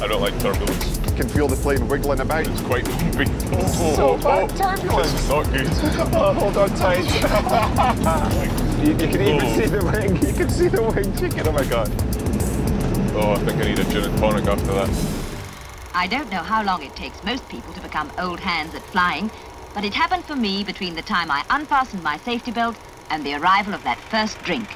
I don't like turbulence. You can feel the plane wiggling about. It's quite bumpy. Oh, So bad turbulence. This is not good. Oh, hold on tight. you, you can even Oh. see the wing. You can see the wing chicken. Oh my god. Oh, I think I need a gin and tonic after that. I don't know how long it takes most people to become old hands at flying, but it happened for me between the time I unfastened my safety belt and the arrival of that first drink.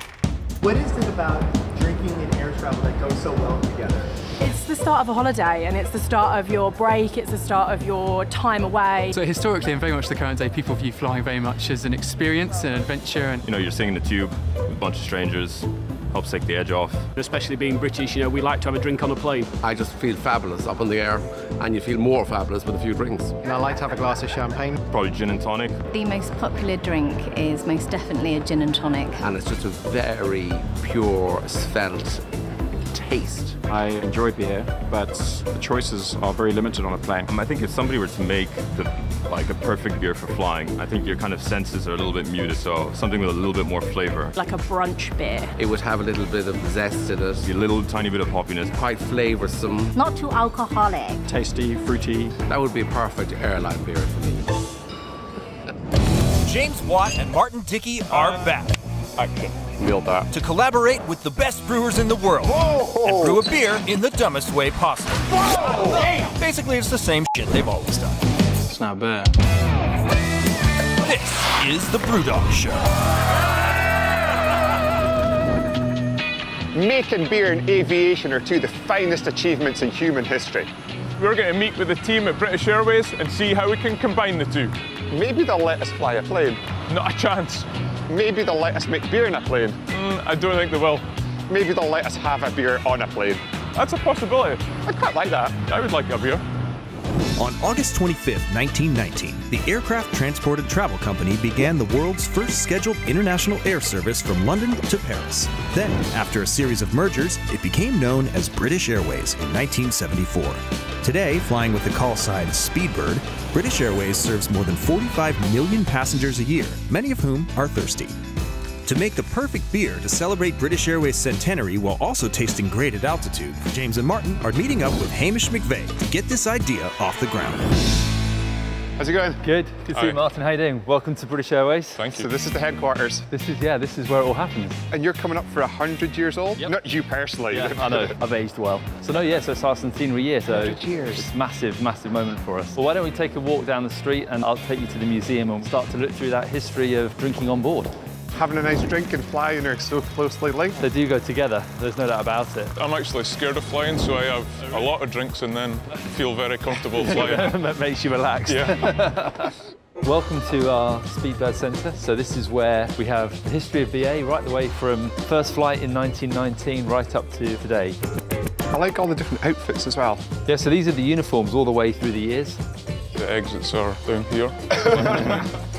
What is it about drinking and air travel that goes so well together? It's the start of a holiday and it's the start of your break, it's the start of your time away. So historically and very much the current day, people view flying very much as an experience, an adventure, and You know, you're sitting in the tube with a bunch of strangers, helps take the edge off. Especially being British, you know, we like to have a drink on a plane. I just feel fabulous up in the air, and you feel more fabulous with a few drinks. And I like to have a glass of champagne. Probably gin and tonic. The most popular drink is most definitely a gin and tonic. And it's just a very pure, svelte taste. I enjoy beer, but the choices are very limited on a plane. Um, I think if somebody were to make the, like a perfect beer for flying, I think your kind of senses are a little bit muted, so something with a little bit more flavor. Like a brunch beer. It would have a little bit of zest in it, A little tiny bit of hoppiness. quite flavoursome. Not too alcoholic. Tasty, fruity. That would be a perfect airline beer for me. James Watt and Martin Dickie are back Action. Nailed that. to collaborate with the best brewers in the world and brew a beer in the dumbest way possible. Basically, it's the same shit they've always done. It's not bad. This is the Brewdog Show. Making beer and aviation are two of the finest achievements in human history. We're going to meet with the team at British Airways and see how we can combine the two. Maybe they'll let us fly a plane. Not a chance. Maybe they'll let us make beer in a plane. Mm, I don't think they will. Maybe they'll let us have a beer on a plane. That's a possibility. I'd quite like that. I would like a beer. On August 25, 1919, the Aircraft Transport and Travel Company began the world's first scheduled international air service from London to Paris. Then, after a series of mergers, it became known as British Airways in 1974. Today, flying with the call sign Speedbird, British Airways serves more than 45 million passengers a year, many of whom are thirsty. To make the perfect beer to celebrate British Airways centenary while also tasting great at altitude, James and Martin are meeting up with Hamish McVeigh to get this idea off the ground. How's it going? Good. Good to see Hi. you, Martin. How you doing? Welcome to British Airways. Thank you. So this is the headquarters, This is yeah. This is where it all happens. and you're coming up for 100 years old? Yep. Not you personally. I know. I've aged well. So no, yeah. So it's our centenary year. So 100 years. It's massive, massive moment for us. Well, why don't we take a walk down the street and I'll take you to the museum and start to look through that history of drinking on board. Having a nice drink and flying are so closely linked. They do go together. There's no doubt about it. I'm actually scared of flying, so I have a lot of drinks and then feel very comfortable flying. that makes you relaxed. Yeah. Welcome to our Speedbird Centre. So this is where we have the history of BA right the way from first flight in 1919 right up to today. I like all the different outfits as well. Yeah, so these are the uniforms all the way through the years. The exits are down here.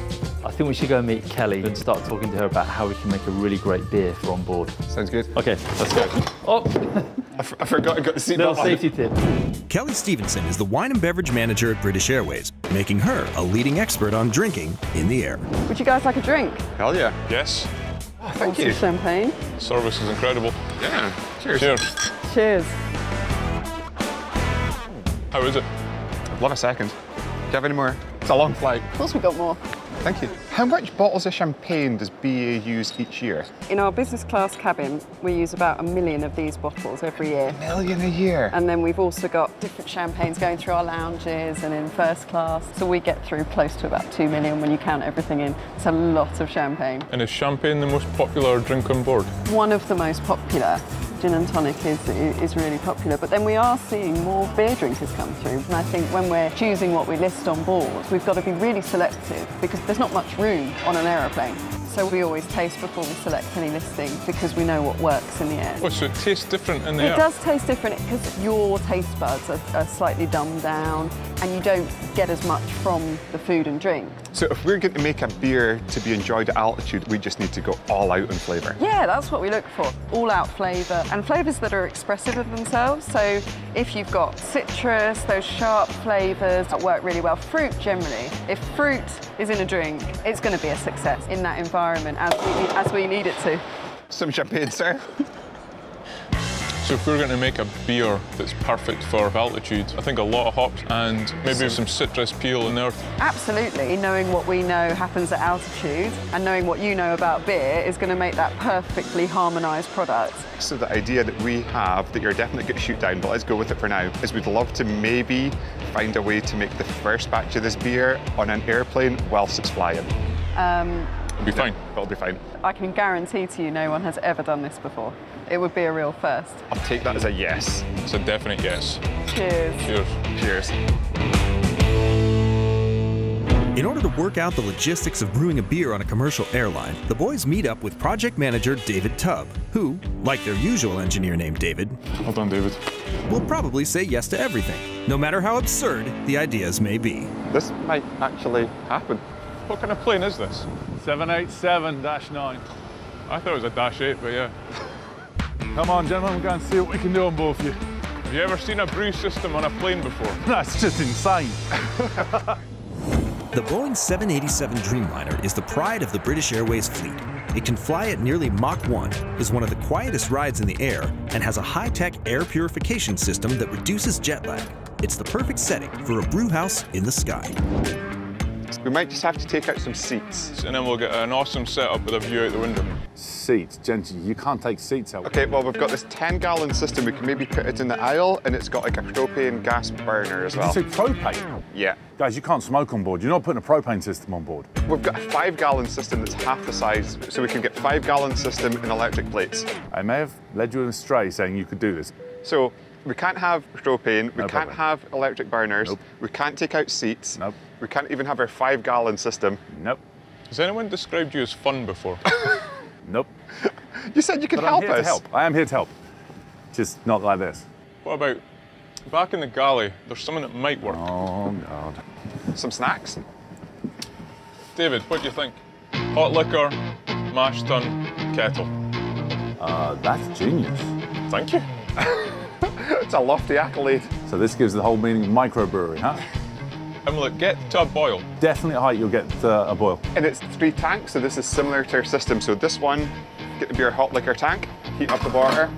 I think we should go and meet Kelly and start talking to her about how we can make a really great beer for on board. Sounds good. Okay, let's go. Oh, I, f- I forgot I got the little seatbelt on. safety tip. Kelly Stevenson is the wine and beverage manager at British Airways, making her a leading expert on drinking in the air. Would you guys like a drink? Hell yeah. Yes. Oh, thank you. champagne. Service is incredible. Yeah. Cheers. Cheers. Cheers. How is it? Love a second. Do you have any more? It's a long flight. Of course we got more. Thank you. How much bottles of champagne does BA use each year? In our business class cabin, we use about a million of these bottles every year. A Million a year. And then we've also got different champagnes going through our lounges and in first class. So we get through close to about two million when you count everything in. It's a lot of champagne. And is champagne the most popular drink on board? One of the most popular. Gin and tonic is, is really popular, but then we are seeing more beer drinkers come through. And I think when we're choosing what we list on board, we've got to be really selective because there's not much room on an aeroplane. So we always taste before we select any listing because we know what works in the air. Oh, so it tastes different in the It air? does taste different because your taste buds are, are slightly dumbed down and you don't get as much from the food and drink. So if we're going to make a beer to be enjoyed at altitude, we just need to go all out in flavour. Yeah, that's what we look for. All out flavour and flavours that are expressive of themselves. So if you've got citrus, those sharp flavours that work really well. Fruit generally, if fruit is in a drink, it's going to be a success in that environment as we, as we need it to. Some champagne, sir. So if we're going to make a beer that's perfect for altitude, I think a lot of hops and maybe some citrus peel in there. Absolutely, knowing what we know happens at altitude and knowing what you know about beer is going to make that perfectly harmonised product. So the idea that we have that you're definitely going to shoot down, but let's go with it for now, is we'd love to maybe find a way to make the first batch of this beer on an airplane whilst it's flying. Um, It'll be fine. It'll be fine. I can guarantee to you no one has ever done this before. It would be a real first. I'll take that as a yes. It's a definite yes. Cheers. Cheers. Cheers. In order to work out the logistics of brewing a beer on a commercial airline, the boys meet up with project manager David Tubb, who, like their usual engineer named David, Well done, David. will probably say yes to everything, no matter how absurd the ideas may be. This might actually happen. What kind of plane is this? 787-9. I thought it was a Dash 8, but yeah. Come on, gentlemen, we're going to see what we can do on board for you. Have you ever seen a brew system on a plane before? That's just insane. The Boeing 787 Dreamliner is the pride of the British Airways fleet. It can fly at nearly Mach 1, is one of the quietest rides in the air, and has a high-tech air purification system that reduces jet lag. It's the perfect setting for a brew house in the sky. We might just have to take out some seats. And then we'll get an awesome setup with a view out the window. Seats, gently, you can't take seats out. Okay, well, we've got this 10 gallon system. We can maybe put it in the aisle, and it's got like a propane gas burner as well. Did you say propane? Yeah. Guys, you can't smoke on board. You're not putting a propane system on board. We've got a five gallon system that's half the size, so we can get five gallon system in electric plates. I may have led you astray saying you could do this. So we can't have propane, we No can't propane. have electric burners, Nope. we can't take out seats, Nope. we can't even have our five gallon system. Nope. Has anyone described you as fun before? Nope. You said you could But help I'm here us. to help. I am here to help. Just not like this. what about back in the galley? There's something that might work. Oh, God. Some snacks? David, what do you think? Hot liquor, mash tun, kettle. Uh, that's genius. Thank you. It's a lofty accolade. So this gives the whole meaning of microbrewery, huh? And will it get to a boil? Definitely at height you'll get uh, a boil. And it's three tanks, so this is similar to our system. So this one, get to be our hot liquor tank, heat up the water.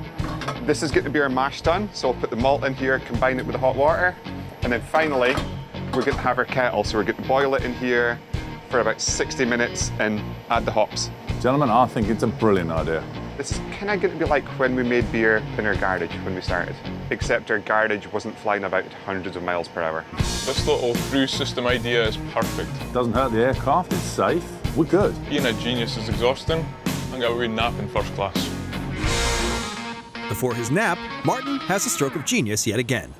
This is going to be our mash tun, so I'll put the malt in here, combine it with the hot water. And then finally, we're going to have our kettle, so we're going to boil it in here for about 60 minutes and add the hops. Gentlemen, I think it's a brilliant idea. This is kind of going to be like when we made beer in our garage when we started, except our garage wasn't flying about hundreds of miles per hour. This little brew system idea is perfect. Doesn't hurt the aircraft, it's safe. We're good. Being a genius is exhausting. I'm going to be nap in first class. Before his nap, Martin has a stroke of genius yet again.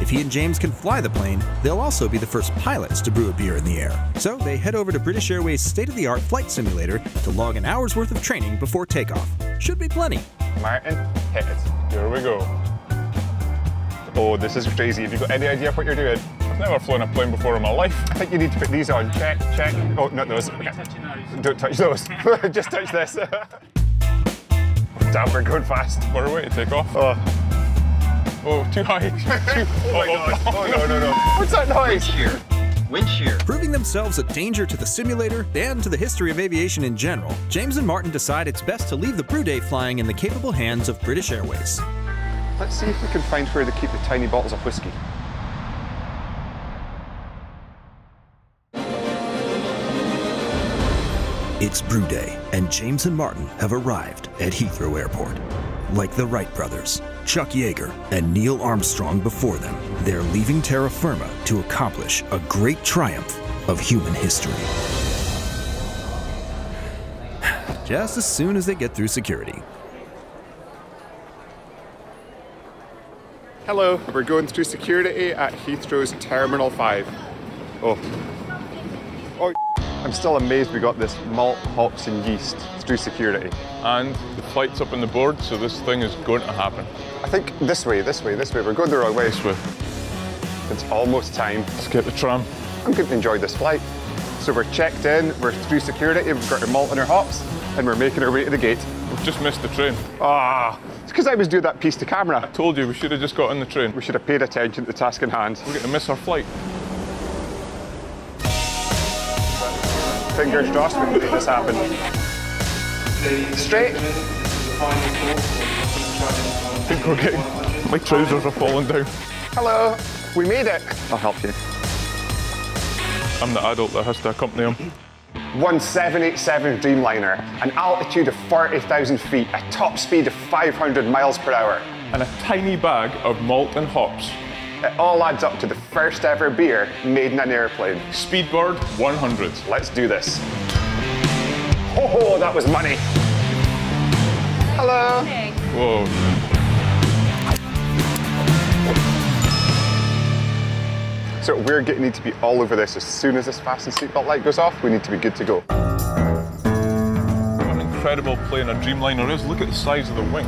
If he and James can fly the plane, they'll also be the first pilots to brew a beer in the air. So they head over to British Airways' state of the art flight simulator to log an hour's worth of training before takeoff. Should be plenty. Martin, hit it. Here we go. Oh, this is crazy. Have you got any idea what you're doing? I've never flown a plane before in my life. I think you need to put these on. Check, check. Oh, not those. Okay. Don't touch those. Just touch this. Damn, we're going fast. What a way to take off. Oh, Oh, too high. Oh, too- oh, oh my god. Oh, no, no, no. What's that noise? shear. Wind shear. Proving themselves a danger to the simulator and to the history of aviation in general, James and Martin decide it's best to leave the brew day flying in the capable hands of British Airways. Let's see if we can find where they keep the tiny bottles of whiskey. It's brew day, and James and Martin have arrived at Heathrow Airport. Like the Wright brothers, Chuck Yeager and Neil Armstrong before them, they're leaving terra firma to accomplish a great triumph of human history. Just as soon as they get through security. Hello, we're going through security at Heathrow's Terminal 5. Oh. Oh, I'm still amazed we got this malt, hops, and yeast through security. And the flight's up on the board, so this thing is going to happen. I think this way, this way, this way. We're going the wrong way. This way. It's almost time. Let's get the tram. I'm going to enjoy this flight. So we're checked in, we're through security, we've got our malt and our hops, and we're making our way to the gate. We've just missed the train. Ah, it's because I was doing that piece to camera. I Told you we should have just got on the train. We should have paid attention to the task in hand. We're going to miss our flight. Fingers crossed we can make this happen. Straight. I think we're getting. My trousers are falling down. Hello, we made it. I'll help you. I'm the adult that has to accompany him. One 787 Dreamliner, an altitude of 40,000 feet, a top speed of 500 miles per hour. And a tiny bag of malt and hops. It all adds up to the first ever beer made in an airplane. Speedbird 100. Let's do this. Oh, that was money. Hello. Whoa. So we're going to need to be all over this as soon as this fasten seatbelt light goes off. We need to be good to go. What an incredible plane a Dreamliner is. Look at the size of the wing.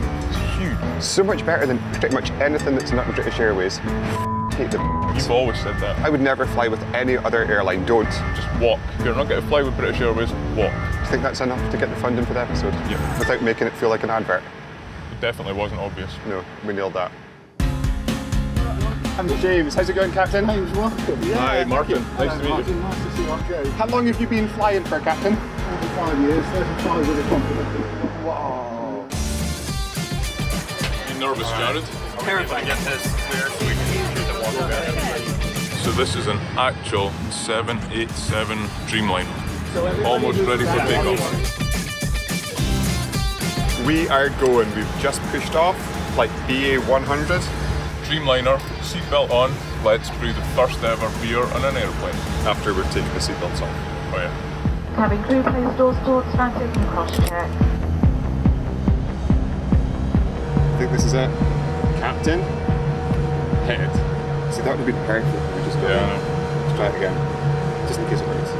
It's huge. So much better than pretty much anything that's not British Airways. Hate the You've always said that. I would never fly with any other airline. Don't. Just walk. If you're not going to fly with British Airways, walk. Do you think that's enough to get the funding for the episode? Yeah. Without making it feel like an advert? It definitely wasn't obvious. No, we nailed that. I'm James. How's it going, Captain? James, welcome. Yeah, Hi, Martin. Hello, Nice to meet Martin. you. Nice to see you on Joe. How long have you been flying for, Captain? 45 years, 35 with a company. Wow. You nervous, Jared? Terrified. Get this clear so we can get the water down. So this is an actual 787 Dreamliner. Almost ready for takeoff. We are going. We've just pushed off like BA 100. Dreamliner, seatbelt on. Let's brew the first ever beer on an airplane. After we're taking the seatbelts off. Oh yeah. Cabin crew, please doors towards Frantic and cross check. Think this is it. Captain, head. See, that would be perfect. We just go Yeah, in. Let's try it again, just in case it works.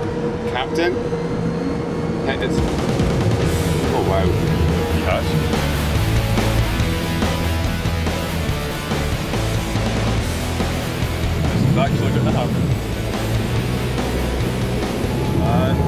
Captain, head. Oh wow. He. This is actually going to happen. And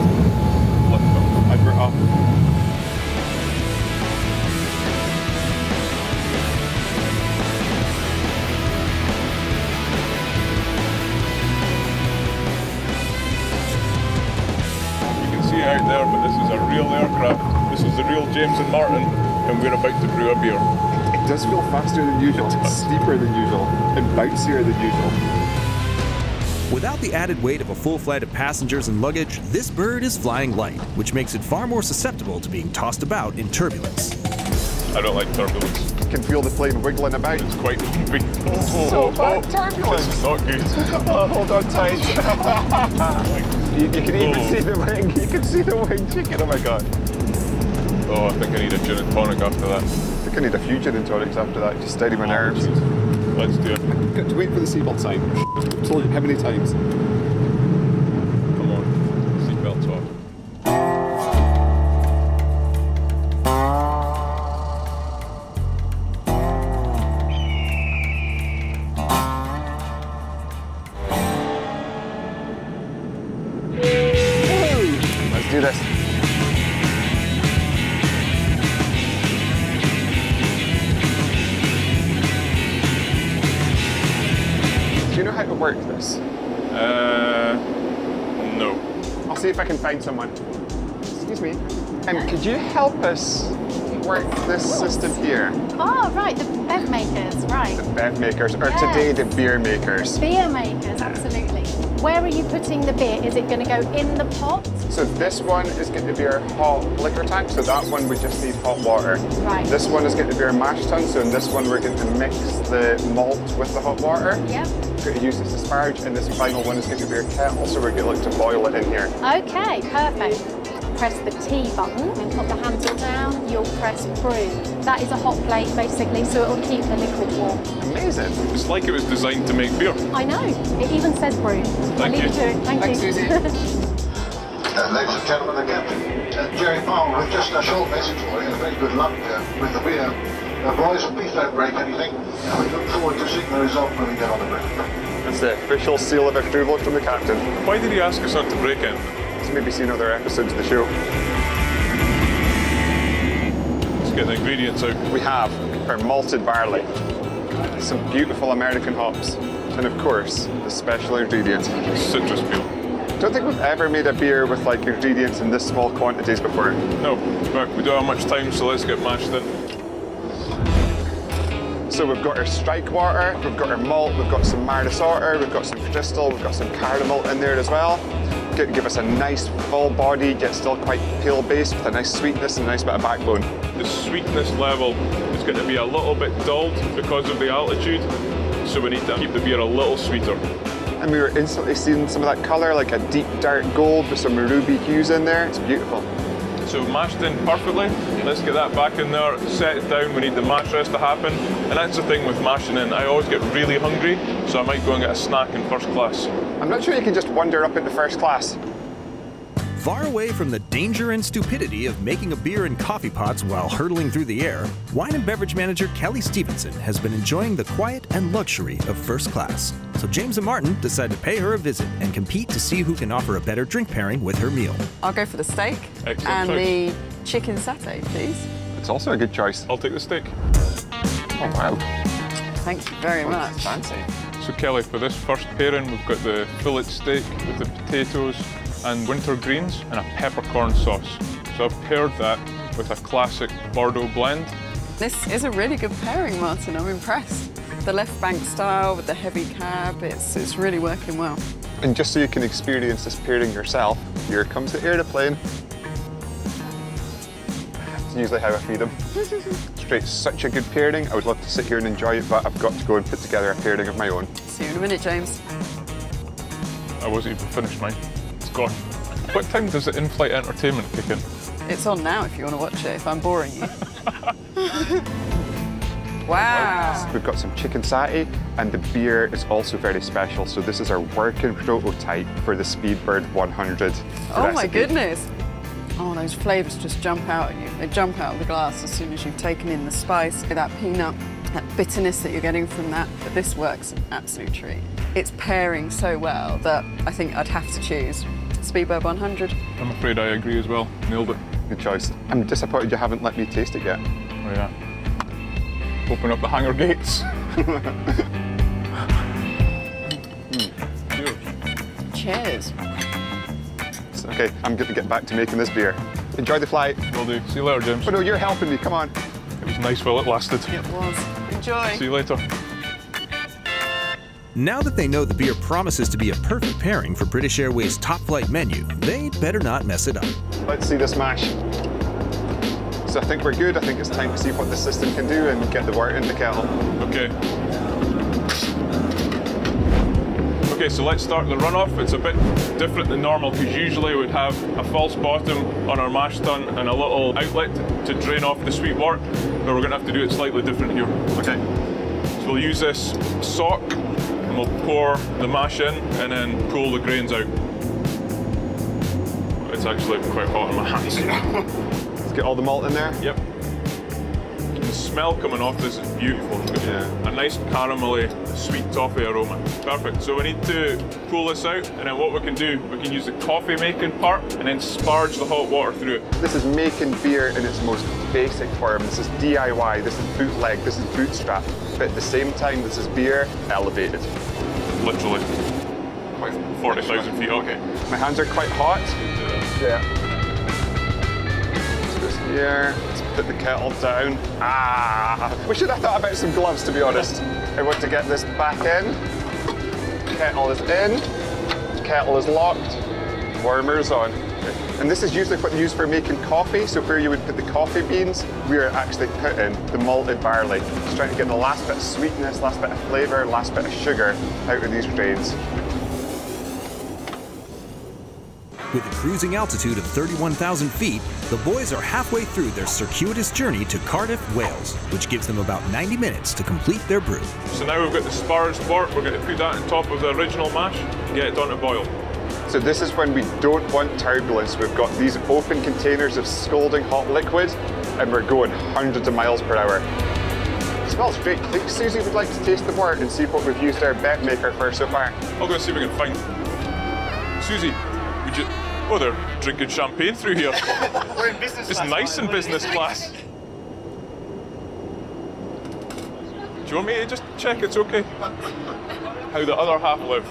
Martin, and we're about to brew a beer. It does feel faster than usual. It's steeper than usual and bouncier than usual. Without the added weight of a full flight of passengers and luggage, this bird is flying light, which makes it far more susceptible to being tossed about in turbulence. I don't like turbulence. You can feel the plane wiggling about. It's quite big. Oh, So oh, bad oh. turbulence. This is not good. Oh, hold on tight. you, you can even Oh. see the wing. You can see the wing chicken. Oh my god. Oh, I think I need a gin and tonic after that. I think I need a few gin and tonics after that. Just steady my nerves. Let's do it. Got to wait for the seatbelt sign. Told you how many times. Come on. Seatbelts off. See if I can find someone. Excuse me. Um, could you help us work this system here? Oh, right, the bev makers, right. The bev makers, or Yes. today the beer makers. Beer makers, absolutely. Where are you putting the beer? Is it going to go in the pot? So this one is going to be our hot liquor tank, so that one we just need hot water. Right. This one is going to be our mash tun, so in this one we're going to mix the malt with the hot water. Yep. We're going to use this asparage, and this final one is going to be our kettle, so we're going to look to boil it in here. Okay, perfect. Press the T button and put the handle down. You'll press brew. That is a hot plate basically, so it will keep the liquid warm. Amazing. It's like it was designed to make beer. I know. It even says brew. I'll Thank leave you. you to it. Thank Thanks, you. Susie. Uh, ladies and gentlemen, the captain, uh, Jerry Palmer, with just a short message for you. Very good luck uh, with the beer. Uh, boys, please don't break anything. Uh, we look forward to seeing the result when we get on the break. That's the official seal of approval from the captain. Why did he ask us not to break it? He's maybe seen other episodes of the show. Let's get the ingredients out. We have our malted barley, some beautiful American hops, and of course, the special ingredient. Citrus peel. I Don't think we've ever made a beer with like ingredients in this small quantities before. No, but we don't have much time, so let's get mashed in. So we've got our strike water, we've got our malt, we've got some Maris Otter, we've got some crystal, we've got some caramel in there as well. Going to give us a nice full body, yet still quite pale base with a nice sweetness and a nice bit of backbone. The sweetness level is going to be a little bit dulled because of the altitude, so we need to keep the beer a little sweeter. And we were instantly seeing some of that colour, like a deep dark gold with some ruby hues in there. It's beautiful. So mashed in perfectly. Let's get that back in there, set it down. We need the mash rest to happen. And that's the thing with mashing in. I always get really hungry, so I might go and get a snack in first class. I'm not sure you can just wander up into first class. Far away from the danger and stupidity of making a beer in coffee pots while hurtling through the air, wine and beverage manager Kelly Stevenson has been enjoying the quiet and luxury of first class. So James and Martin decide to pay her a visit and compete to see who can offer a better drink pairing with her meal. I'll go for the steak Excellent and choice. the chicken satay, please. It's also a good choice. I'll take the steak. Oh, wow. Thank you very much. Fancy. So Kelly, for this first pairing, we've got the fillet steak with the potatoes and winter greens and a peppercorn sauce. So I've paired that with a classic Bordeaux blend. This is a really good pairing, Martin. I'm impressed. The left bank style with the heavy cab, it's, it's really working well. And just so you can experience this pairing yourself, here comes the aeroplane. It's usually how I feed them. Straight, such a good pairing. I would love to sit here and enjoy it, but I've got to go and put together a pairing of my own. See you in a minute, James. I wasn't even finished mine. It's. What time does the in-flight entertainment kick in? It's on now if you want to watch it, if I'm boring you. wow. We've got some chicken satay, and the beer is also very special. So this is our working prototype for the Speedbird 100 Oh my goodness. Oh, those flavours just jump out at you. They jump out of the glass as soon as you've taken in the spice, that peanut, that bitterness that you're getting from that. But this works an absolute treat. It's pairing so well that I think I'd have to choose Speedbird 100. I'm afraid I agree as well. Nailed it. Good choice. I'm disappointed you haven't let me taste it yet. Oh yeah. Open up the hangar gates. Cheers. Okay, I'm going to get back to making this beer. Enjoy the flight. Will do. See you later, James. Oh no, you're helping me. Come on. It was nice while it lasted. It was. Enjoy. See you later. Now that they know the beer promises to be a perfect pairing for British Airways' top flight menu, they'd better not mess it up. Let's see this mash. So I think we're good. I think it's time to see what the system can do and get the water in the kettle. Okay. Okay, so let's start the runoff. It's a bit different than normal because usually we'd have a false bottom on our mash tun and a little outlet to drain off the sweet wort, but we're going to have to do it slightly different here. Okay. So we'll use this sock and we'll pour the mash in and then pull the grains out. It's actually quite hot in my hands. Let's get all the malt in there. Yep. The smell coming off this is beautiful. Yeah. A nice caramelly, sweet toffee aroma. Perfect. So we need to pull this out, and then what we can do, we can use the coffee making part and then sparge the hot water through it. This is making beer in its most basic form. This is DIY, this is bootleg, this is bootstrap. But at the same time, this is beer elevated. Literally. Quite 40,000 feet. Okay. My hands are quite hot. Yeah. Here. Let's put the kettle down. Ah! We should have thought about some gloves, to be honest. I want to get this back in. Kettle is in. Kettle is locked. Warmer's on. And this is usually what you use for making coffee. So where you would put the coffee beans, we are actually putting the malted barley. Just trying to get the last bit of sweetness, last bit of flavour, last bit of sugar out of these grains. With a cruising altitude of 31,000 feet, the boys are halfway through their circuitous journey to Cardiff, Wales, which gives them about 90 minutes to complete their brew. So now we've got the sparged wort, we're going to put that on top of the original mash and get it done to boil. So this is when we don't want turbulence. We've got these open containers of scalding hot liquid and we're going hundreds of miles per hour. It smells great. I think Susie would like to taste the wort and see what we've used our bev maker for so far. I'll go see if we can find. Susie, would you. Oh, they're drinking champagne through here. We're in business It's class, nice in business class. Do you want me to just check it's okay? How the other half live.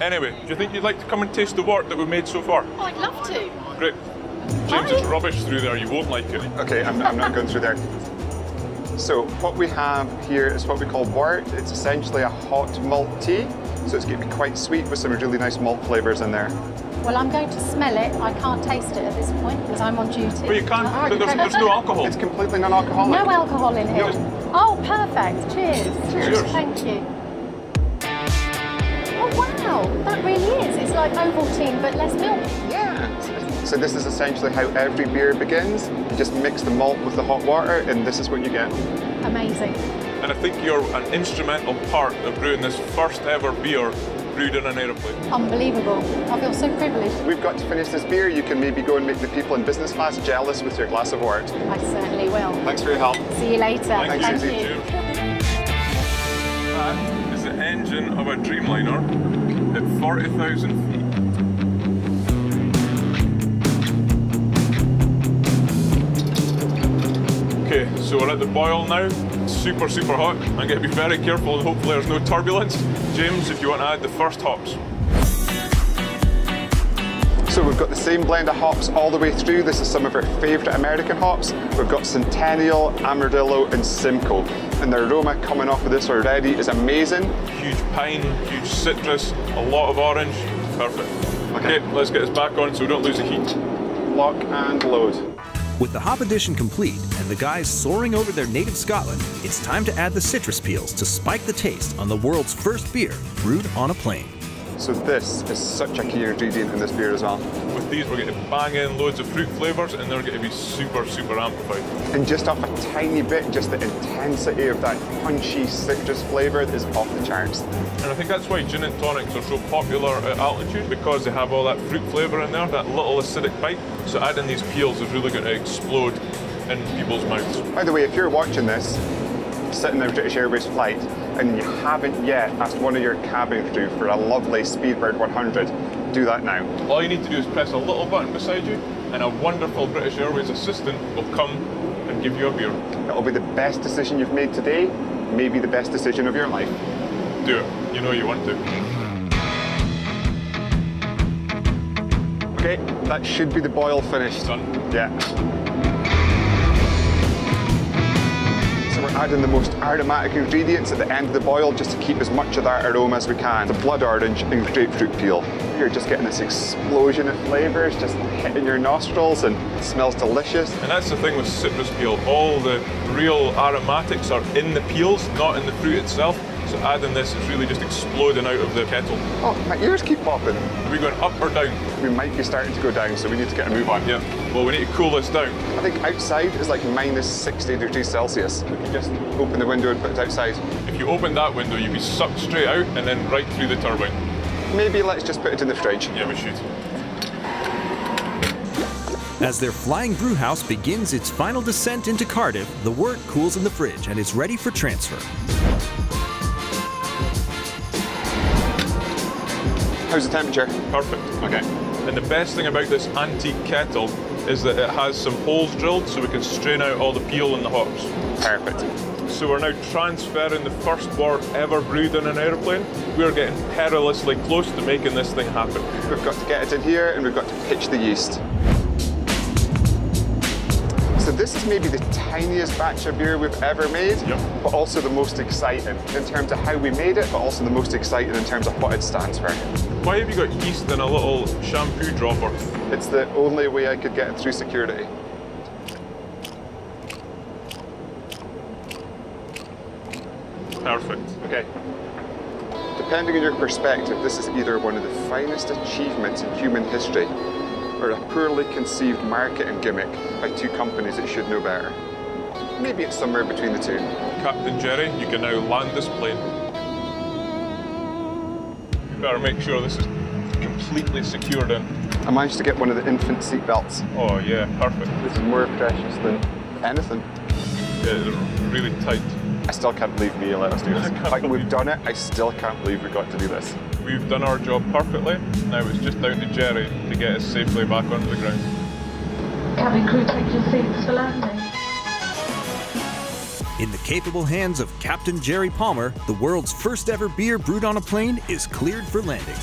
Anyway, do you think you'd like to come and taste the wort that we've made so far? Oh, I'd love to. Great. James is rubbish through there, you won't like it. Okay, I'm, I'm not going through there. So what we have here is what we call wort. It's essentially a hot malt tea. So it's going to be quite sweet with some really nice malt flavours in there. Well, I'm going to smell it. I can't taste it at this point because I'm on duty. Well, you can't. Oh, there's, there's, no alcohol. It's completely non-alcoholic. No alcohol in here. No. Oh, perfect. Cheers. Cheers. Thank you. Oh, wow. That really is. It's like Ovaltine, but less milk. Yeah. So this is essentially how every beer begins. You just mix the malt with the hot water, and this is what you get. Amazing. And I think you're an instrumental part of brewing this first ever beer brewed in an aeroplane. Unbelievable. I feel so privileged. We've got to finish this beer. You can maybe go and make the people in business class jealous with your glass of wort. I certainly will. Thanks for your help. See you later. Thank, Thank you. you. That is the engine of a Dreamliner at 40,000 feet. Okay, so we're at the boil now. Super, super hot. I'm going to be very careful and hopefully there's no turbulence. James, if you want to add the first hops. So we've got the same blend of hops all the way through. This is some of our favourite American hops. We've got Centennial, Amarillo and Simcoe. And the aroma coming off of this already is amazing. Huge pine, huge citrus, a lot of orange. Perfect. Okay, okay let's get this back on so we don't lose the heat. Lock and load. With the hop addition complete and the guys soaring over their native Scotland, it's time to add the citrus peels to spike the taste on the world's first beer brewed on a plane. So this is such a key ingredient in this beer as well. With these we're going to bang in loads of fruit flavours and they're going to be super, super amplified. And just off a tiny bit, just the intensity of that punchy citrus flavour is off the charts. And I think that's why gin and tonics are so popular at altitude because they have all that fruit flavour in there, that little acidic bite. So adding these peels is really going to explode in people's mouths. By the way, if you're watching this, sitting in a British Airways flight, and you haven't yet asked one of your cabin crew for a lovely Speedbird 100, do that now. All you need to do is press a little button beside you, and a wonderful British Airways assistant will come and give you a beer. It'll be the best decision you've made today, maybe the best decision of your life. Do it. You know you want to. Okay, that should be the boil finished. Done. Yeah. Adding the most aromatic ingredients at the end of the boil just to keep as much of that aroma as we can. The blood orange and grapefruit peel. You're just getting this explosion of flavours just hitting your nostrils and it smells delicious. And that's the thing with citrus peel. All the real aromatics are in the peels, not in the fruit itself. So adding this is really just exploding out of the kettle. Oh, my ears keep popping. Are we going up or down? We might be starting to go down, so we need to get a move on. Yeah. Well, we need to cool this down. I think outside is like minus 60 degrees Celsius. We can just open the window and put it outside. If you open that window, you'd be sucked straight out and then right through the turbine. Maybe let's just put it in the fridge. Yeah, we should. As their flying brew house begins its final descent into Cardiff, the wort cools in the fridge and is ready for transfer. How's the temperature? Perfect. Okay. And the best thing about this antique kettle is that it has some holes drilled so we can strain out all the peel and the hops. Perfect. So we're now transferring the first wort ever brewed in an aeroplane. We're getting perilously close to making this thing happen. We've got to get it in here and we've got to pitch the yeast. So this is maybe the tiniest batch of beer we've ever made, yep. but also the most exciting in terms of how we made it, but also the most exciting in terms of what it stands for. Why have you got yeast in a little shampoo dropper? It's the only way I could get it through security. Perfect. Okay. Depending on your perspective, this is either one of the finest achievements in human history or a poorly conceived marketing gimmick by two companies that should know better. Maybe it's somewhere between the two. Captain Jerry, you can now land this plane. You better make sure this is completely secured in. I managed to get one of the infant seat belts. Oh yeah, perfect. This is more precious than anything. Yeah, they're really tight. I still can't believe me let us do this. Like we've done it, I still can't believe we got to do this. We've done our job perfectly. Now it's just down to Jerry to get us safely back onto the ground. Cabin crew, take your seats for landing. In the capable hands of Captain Jerry Palmer, the world's first ever beer brewed on a plane is cleared for landing.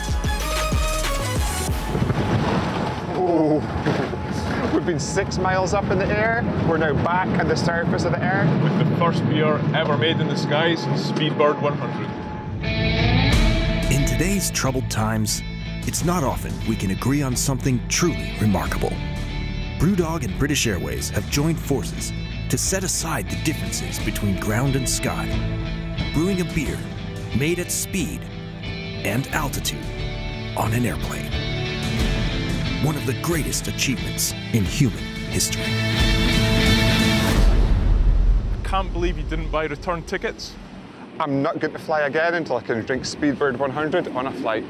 Oh, We've been six miles up in the air. We're now back at the surface of the air. With the first beer ever made in the skies, Speedbird 100. In today's troubled times, it's not often we can agree on something truly remarkable. Brewdog and British Airways have joined forces to set aside the differences between ground and sky, brewing a beer made at speed and altitude on an airplane. One of the greatest achievements in human history. Can't believe you didn't buy return tickets. I'm not going to fly again until I can drink Speedbird 100 on a flight.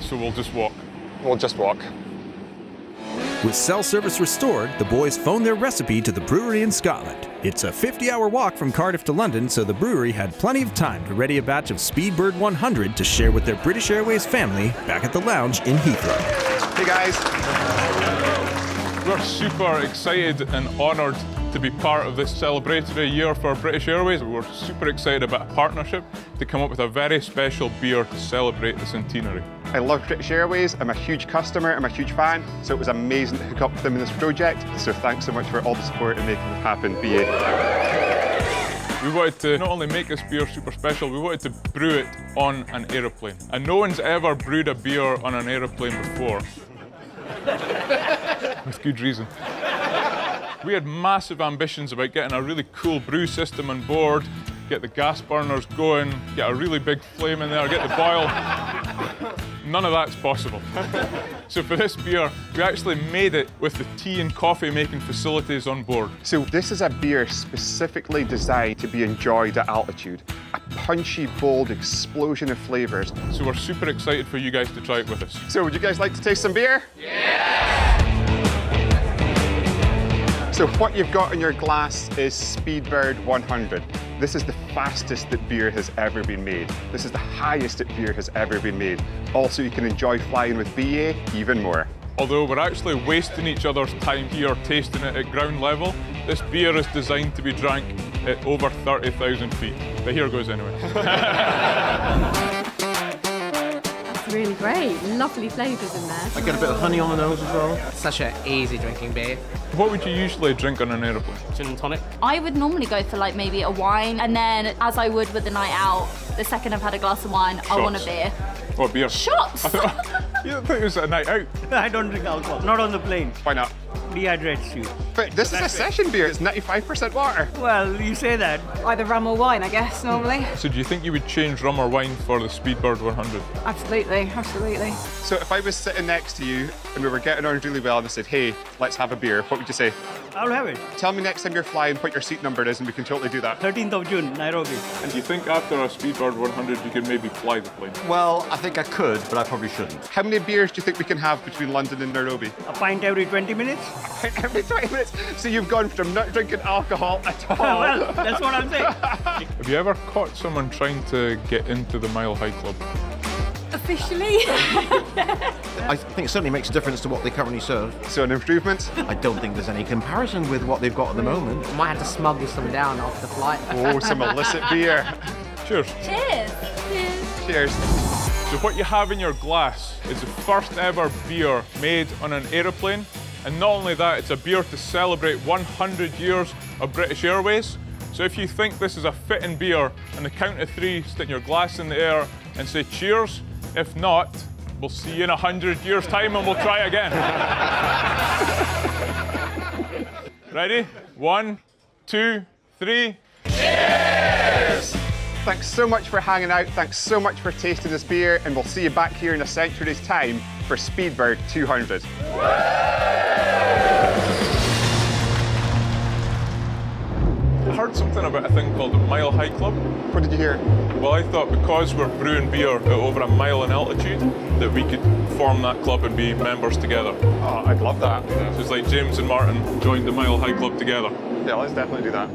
So we'll just walk. We'll just walk. With cell service restored, the boys phoned their recipe to the brewery in Scotland. It's a 50 hour walk from Cardiff to London, so the brewery had plenty of time to ready a batch of Speedbird 100 to share with their British Airways family back at the lounge in Heathrow. Hey guys. We're super excited and honoured to be part of this celebratory year for British Airways. We're super excited about a partnership to come up with a very special beer to celebrate the centenary. I love British Airways. I'm a huge customer. I'm a huge fan. So it was amazing to hook up with them in this project. So thanks so much for all the support and making it happen, BA. We wanted to not only make this beer super special, we wanted to brew it on an aeroplane. And no one's ever brewed a beer on an aeroplane before. With good reason. We had massive ambitions about getting a really cool brew system on board, get the gas burners going, get a really big flame in there, get the boil. None of that's possible. so for this beer, we actually made it with the tea and coffee making facilities on board. So this is a beer specifically designed to be enjoyed at altitude. A punchy, bold explosion of flavours. So we're super excited for you guys to try it with us. So would you guys like to taste some beer? Yeah! So what you've got in your glass is Speedbird 100. This is the fastest that beer has ever been made. This is the highest that beer has ever been made. Also, you can enjoy flying with BA even more. Although we're actually wasting each other's time here tasting it at ground level, this beer is designed to be drank at over 30,000 feet. But here goes anyway. That's really great. Lovely flavours in there. I get a bit of honey on the nose as well. Such an easy drinking beer. What would you usually drink on an aeroplane? Gin and tonic. I would normally go for like maybe a wine, and then as I would with the night out, the second I've had a glass of wine, I want a Shots. beer. What beer? Shots! you don't think it was a night out? I don't drink alcohol. Not on the plane. Why not? Dehydrates you. But this is a session beer. It's 95% water. Well, you say that. Either rum or wine, I guess, normally. So do you think you would change rum or wine for the Speedbird 100? Absolutely, absolutely. So if I was sitting next to you and we were getting on really well and I said, hey, let's have a beer, what would you say? I'll have it. Tell me next time you're flying what your seat number is and we can totally do that. 13th of June, Nairobi. And do you think after a Speedbird 100 you could maybe fly the plane? Well, I think I could, but I probably shouldn't. How many beers do you think we can have between London and Nairobi? A pint every 20 minutes? Every 20 minutes. So you've gone from not drinking alcohol at all. well, that's what I'm saying. Have you ever caught someone trying to get into the Mile High Club? Officially? I think it certainly makes a difference to what they currently serve. So an improvement? I don't think there's any comparison with what they've got at the hmm. moment. Might have to smuggle some down off the flight. Oh, some illicit beer. Cheers. Cheers. Cheers. Cheers. So what you have in your glass is the first ever beer made on an aeroplane. And not only that, it's a beer to celebrate 100 years of British Airways. So if you think this is a fitting beer, on the count of three, stick your glass in the air and say cheers. If not, we'll see you in a 100 years' time and we'll try again. Ready? One, two, three. Cheers! Thanks so much for hanging out. Thanks so much for tasting this beer. And we'll see you back here in a century's time for Speedbird 200. Heard something about a thing called the Mile High Club. What did you hear? Well, I thought because we're brewing beer at over a mile in altitude, that we could form that club and be members together. Oh, I'd love that. So it's like James and Martin joined the Mile High Club together. Yeah, let's definitely do that.